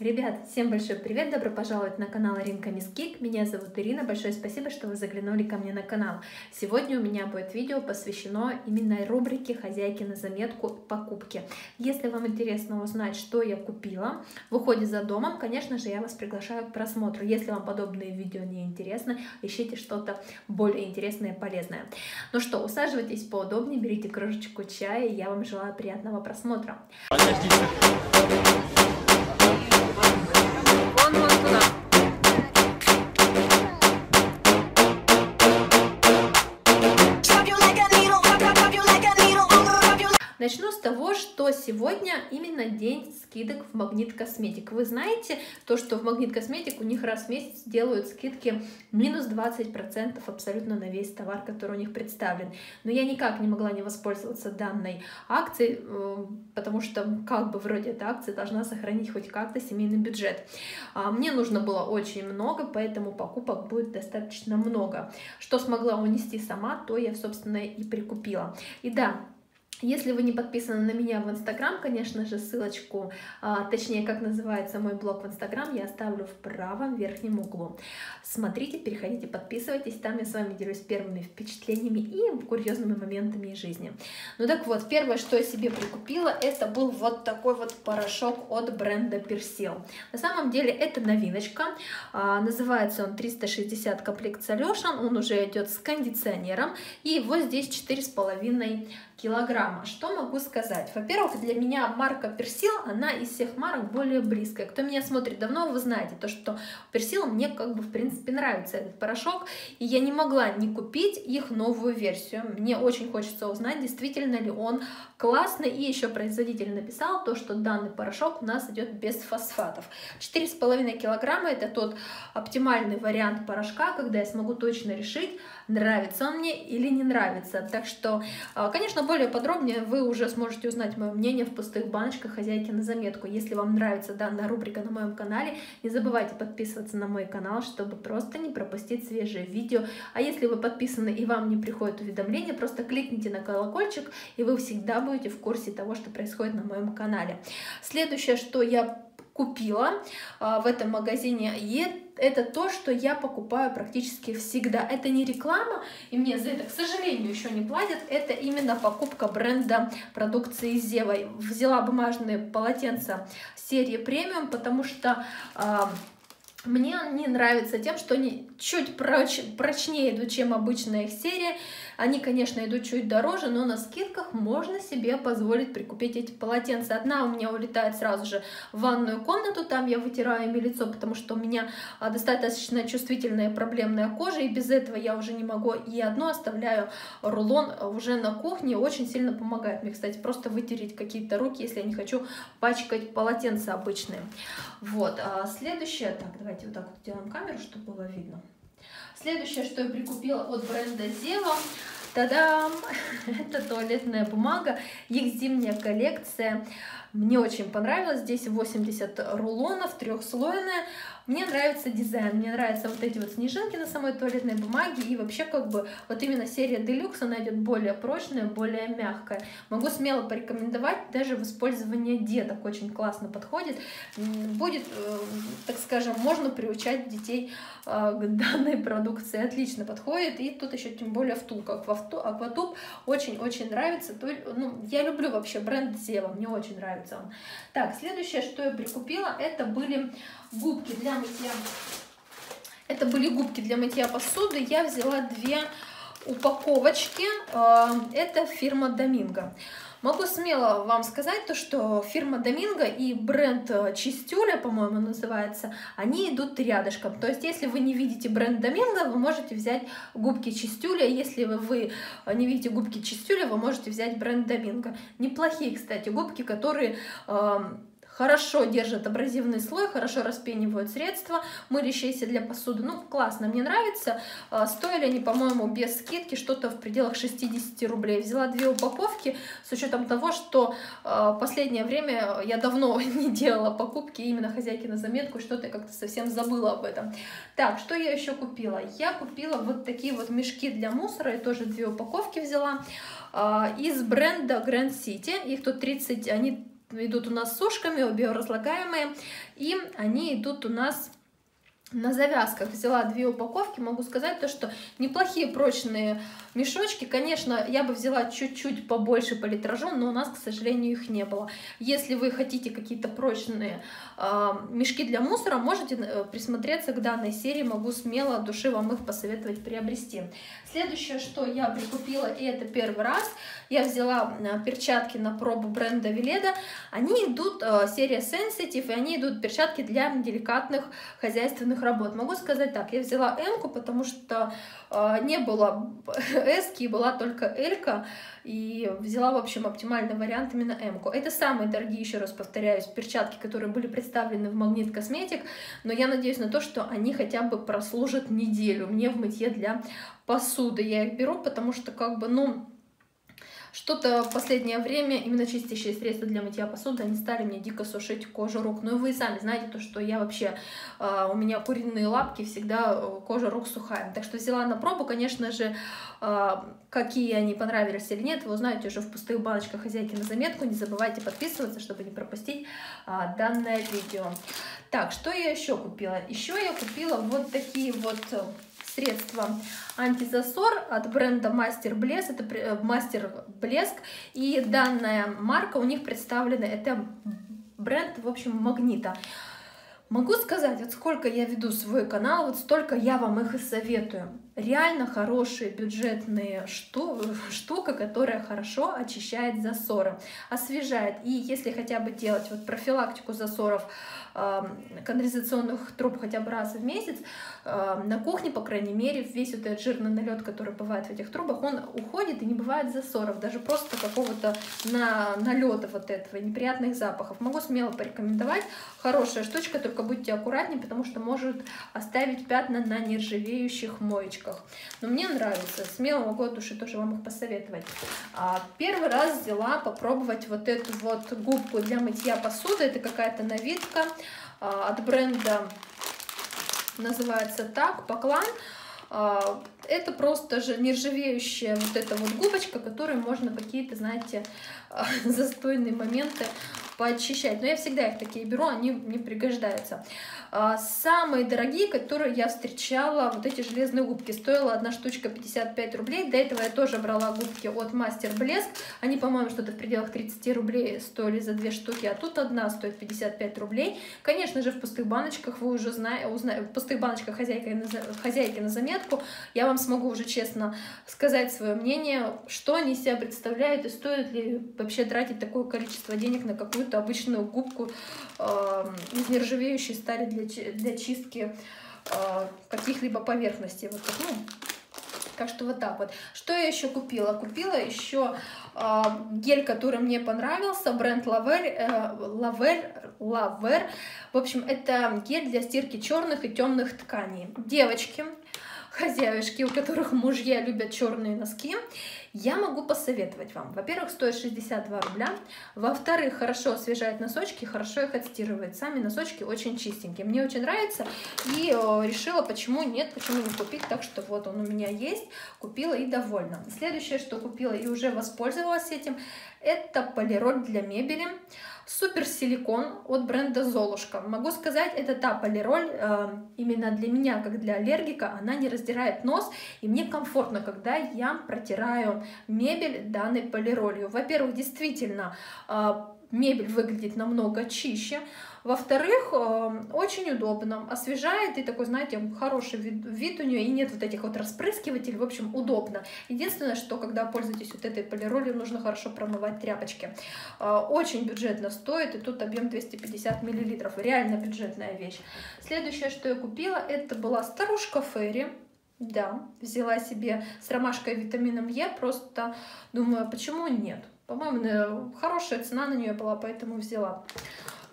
Ребят, всем большой привет, добро пожаловать на канал Ринка Мискик. Меня зовут Ирина, большое спасибо, что вы заглянули ко мне на канал. Сегодня у меня будет видео посвящено именно рубрике «Хозяйки на заметку. Покупки». Если вам интересно узнать, что я купила в уходе за домом, конечно же, я вас приглашаю к просмотру. Если вам подобные видео не интересны, ищите что-то более интересное и полезное. Ну что, усаживайтесь поудобнее, берите кружечку чая, и я вам желаю приятного просмотра. Сегодня именно день скидок в Магнит Косметик. Вы знаете, то, что в Магнит Косметик у них раз в месяц делают скидки минус 20% абсолютно на весь товар, который у них представлен. Но я никак не могла не воспользоваться данной акцией, э, потому что как бы вроде эта акция должна сохранить хоть как-то семейный бюджет. А мне нужно было очень много, поэтому покупок будет достаточно много. Что смогла унести сама, то я, собственно, и прикупила. И да, если вы не подписаны на меня в Инстаграм, конечно же, ссылочку, а, точнее, как называется мой блог в Инстаграм, я оставлю в правом верхнем углу. Смотрите, переходите, подписывайтесь, там я с вами делюсь первыми впечатлениями и курьезными моментами из жизни. Ну так вот, первое, что я себе прикупила, это был вот такой вот порошок от бренда Persil. На самом деле это новиночка, а, называется он 360 комплект Solution, он уже идет с кондиционером, и вот здесь 4,5 килограмма. Что могу сказать? Во-первых, для меня марка Персил, она из всех марок более близкая. Кто меня смотрит давно, вы знаете, то, что Персил мне как бы в принципе нравится этот порошок, и я не могла не купить их новую версию. Мне очень хочется узнать, действительно ли он классный, и еще производитель написал то, что данный порошок у нас идет без фосфатов. 4,5 килограмма это тот оптимальный вариант порошка, когда я смогу точно решить, нравится он мне или не нравится. Так что, а, конечно, более подробнее вы уже сможете узнать мое мнение в пустых баночках хозяйки на заметку. Если вам нравится данная рубрика на моем канале, не забывайте подписываться на мой канал, чтобы просто не пропустить свежие видео. А если вы подписаны и вам не приходят уведомления, просто кликните на колокольчик, и вы всегда будете в курсе того, что происходит на моем канале. Следующее, что я купила а, в этом магазине, и это то, что я покупаю практически всегда. Это не реклама, и мне за это, к сожалению, еще не платят. Это именно покупка бренда продукции Зева. Взяла бумажные полотенца серии премиум, потому что э, мне они нравятся тем, что они чуть проч, прочнее идут, чем обычная их серия. Они, конечно, идут чуть дороже, но на скидках можно себе позволить прикупить эти полотенца. Одна у меня улетает сразу же в ванную комнату, там я вытираю ими лицо, потому что у меня а, достаточно чувствительная проблемная кожа, и без этого я уже не могу. И одно оставляю рулон уже на кухне, очень сильно помогает мне, кстати, просто вытереть какие-то руки, если я не хочу пачкать полотенца обычные. Вот, а следующее, так, давайте вот так вот сделаем камеру, чтобы было видно. Следующее, что я прикупила от бренда Зева, Та-дам! Это туалетная бумага, их зимняя коллекция. Мне очень понравилось. Здесь 80 рулонов, трехслойная. Мне нравится дизайн, мне нравятся вот эти вот снежинки на самой туалетной бумаге. И вообще как бы вот именно серия Deluxe, она идет более прочная, более мягкая. Могу смело порекомендовать, даже в использовании деток очень классно подходит. Будет, э, так скажем, можно приучать детей э, к данной продукции. Отлично подходит. И тут еще тем более втулка. Акватуб очень-очень нравится. Ну, я люблю вообще бренд Зева, мне очень нравится он. Так, следующее, что я прикупила, это были губки для мытья. Это были губки для мытья посуды. Я взяла две упаковочки. А, это фирма Доминго. Могу смело вам сказать то, что фирма Доминго и бренд э, Чистюля, по-моему, называется, они идут рядышком. То есть, если вы не видите бренд Доминго, вы можете взять губки Чистюля. Если вы не видите губки Чистюля, вы можете взять бренд Доминго. Неплохие, кстати, губки, которые хорошо держат абразивный слой, хорошо распенивают средства, мылящиеся для посуды. Ну, классно, мне нравится. А, стоили они, по-моему, без скидки что-то в пределах 60 рублей. Взяла две упаковки с учетом того, что а, последнее время я давно не делала покупки именно хозяйки на заметку, что-то как-то совсем забыла об этом. Так, что я еще купила? Я купила вот такие вот мешки для мусора, и тоже две упаковки взяла а, из бренда Grand City. Их тут 30, они идут у нас сушками, биоразлагаемые, и они идут у нас на завязках взяла две упаковки, могу сказать то, что неплохие прочные мешочки, конечно, я бы взяла чуть-чуть побольше по литражу, но у нас, к сожалению, их не было. Если вы хотите какие-то прочные э, мешки для мусора, можете э, присмотреться к данной серии, могу смело от души вам их посоветовать приобрести. Следующее, что я прикупила, и это первый раз, я взяла э, перчатки на пробу бренда Веледа, они идут, э, серия Sensitive, и они идут перчатки для деликатных хозяйственных ручных работ. Могу сказать так, я взяла М, потому что э, не было S, была только L, и взяла, в общем, оптимальный вариант именно М. Это самые дорогие, еще раз повторяюсь, перчатки, которые были представлены в Магнит Косметик, но я надеюсь на то, что они хотя бы прослужат неделю мне в мытье для посуды. Я их беру, потому что, как бы, ну, что-то в последнее время именно чистящие средства для мытья посуды, они стали мне дико сушить кожу рук. Ну и вы сами знаете то, что я вообще, э, у меня куриные лапки, всегда э, кожа рук сухая. Так что взяла на пробу, конечно же, э, какие они понравились или нет, вы узнаете уже в пустых баночках хозяйки на заметку. Не забывайте подписываться, чтобы не пропустить э, данное видео. Так, что я еще купила? Еще я купила вот такие вот средство антизасор от бренда Мастер Блеск. Это э, Мастер Блеск. И данная марка у них представлена. Это бренд, в общем, Магнита. Могу сказать, вот сколько я веду свой канал, вот столько я вам их и советую. Реально хорошие бюджетные шту штука, которая хорошо очищает засоры, освежает. И если хотя бы делать вот профилактику засоров, канализационных труб хотя бы раз в месяц, на кухне, по крайней мере, весь вот этот жирный налет, который бывает в этих трубах, он уходит и не бывает засоров, даже просто какого-то на, налета вот этого, неприятных запахов. Могу смело порекомендовать. Хорошая штучка, только будьте аккуратнее, потому что может оставить пятна на нержавеющих моечках. Но мне нравится, смело могу от души тоже вам их посоветовать. А, первый раз взяла попробовать вот эту вот губку для мытья посуды, это какая-то новинка. А, от бренда называется так, Поклан. А, это просто же нержавеющая вот эта вот губочка, которой можно какие-то, знаете, застойные моменты поочищать. Но я всегда их такие беру, они мне пригождаются. А, самые дорогие, которые я встречала, вот эти железные губки, стоила одна штучка 55 рублей. До этого я тоже брала губки от Мастер Блеск. Они, по-моему, что-то в пределах 30 рублей стоили за две штуки, а тут одна стоит 55 рублей. Конечно же, в пустых баночках вы уже знаете, узна... в пустых баночках хозяйка на, хозяйки на заметку. Я вам смогу уже честно сказать свое мнение, что они себя представляют и стоит ли вообще тратить такое количество денег на какую-то обычную губку э, из нержавеющей стали для для, чистки э, каких-либо поверхностей. Вот так, ну, так что вот так вот. Что я еще купила? Купила еще э, гель, который мне понравился, бренд Лавер, э, Лавер, Лавер. В общем, это гель для стирки черных и темных тканей. Девочки, хозяюшки, у которых мужья любят черные носки, я могу посоветовать вам. Во-первых, стоит 62 рубля. Во-вторых, хорошо освежает носочки, хорошо их отстирывает. Сами носочки очень чистенькие. Мне очень нравится. И решила, почему нет, почему не купить. Так что вот он у меня есть. Купила и довольна. Следующее, что купила и уже воспользовалась этим, это полироль для мебели. Супер силикон от бренда Золушка. Могу сказать, это та полироль, э, именно для меня, как для аллергика, она не раздирает нос, и мне комфортно, когда я протираю мебель данной полиролью. Во-первых, действительно, э, мебель выглядит намного чище. Во-вторых, эм, очень удобно, освежает и такой, знаете, хороший вид, вид у нее, и нет вот этих вот распрыскивателей, в общем, удобно. Единственное, что когда пользуетесь вот этой полиролью, нужно хорошо промывать тряпочки. Э, очень бюджетно стоит, и тут объем 250 миллилитров, реально бюджетная вещь. Следующее, что я купила, это была старушка Ферри. Да, взяла себе с ромашкой и витамином Е, просто думаю, а почему нет? По-моему, хорошая цена на нее была, поэтому взяла.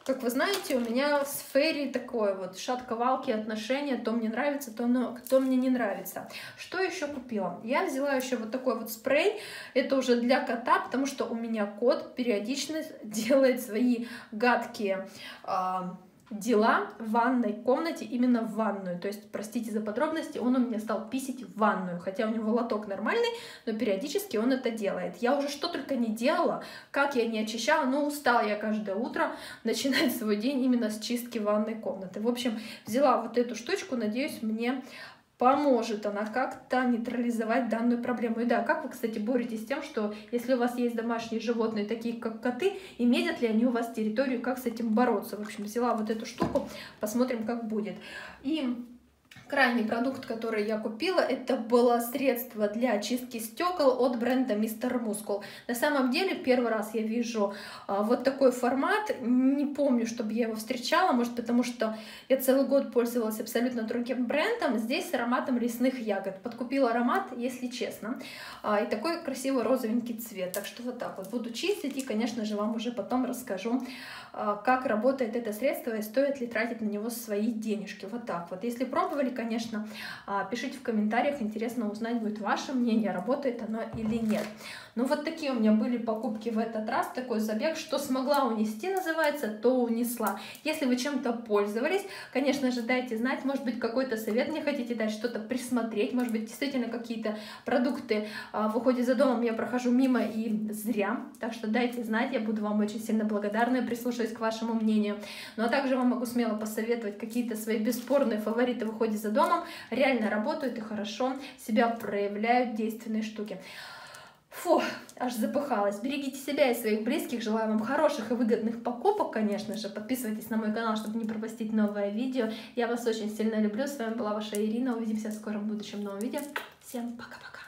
Как вы знаете, у меня с Ферри такое вот шатковалки отношения, то мне нравится, то, но, то мне не нравится. Что еще купила? Я взяла еще вот такой вот спрей, это уже для кота, потому что у меня кот периодично делает свои гадкие... Э, дела в ванной комнате, именно в ванную. То есть, простите за подробности, он у меня стал писить в ванную, хотя у него лоток нормальный, но периодически он это делает. Я уже что только не делала, как я не очищала, но устала я каждое утро начинать свой день именно с чистки ванной комнаты. В общем, взяла вот эту штучку, надеюсь, мне поможет она как-то нейтрализовать данную проблему. И да, как вы, кстати, боретесь с тем, что если у вас есть домашние животные, такие как коты, имеют ли они у вас территорию, как с этим бороться? В общем, взяла вот эту штуку, посмотрим, как будет. И Крайний продукт, который я купила, это было средство для очистки стекол от бренда Mr. Muscle. На самом деле, первый раз я вижу а, вот такой формат. Не помню, чтобы я его встречала, может потому что я целый год пользовалась абсолютно другим брендом. Здесь с ароматом лесных ягод. Подкупила аромат, если честно. А, и такой красивый розовенький цвет. Так что вот так вот буду чистить и, конечно же, вам уже потом расскажу, а, как работает это средство и стоит ли тратить на него свои денежки. Вот так вот. Если пробовали, конечно, а, пишите в комментариях, интересно узнать будет ваше мнение, работает оно или нет. Ну вот такие у меня были покупки в этот раз, такой забег, что смогла унести, называется, то унесла. Если вы чем-то пользовались, конечно же, дайте знать, может быть, какой-то совет мне хотите дать, что-то присмотреть, может быть, действительно какие-то продукты а, в уходе за домом я прохожу мимо и зря, так что дайте знать, я буду вам очень сильно благодарна и прислушаюсь к вашему мнению. Ну а также вам могу смело посоветовать какие-то свои бесспорные фавориты в уходе за домом, реально работают и хорошо себя проявляют действенные штуки. Фу, аж запыхалась. Берегите себя и своих близких. Желаю вам хороших и выгодных покупок, конечно же. Подписывайтесь на мой канал, чтобы не пропустить новое видео. Я вас очень сильно люблю. С вами была ваша Ирина. Увидимся в скором будущем новом видео. Всем пока-пока.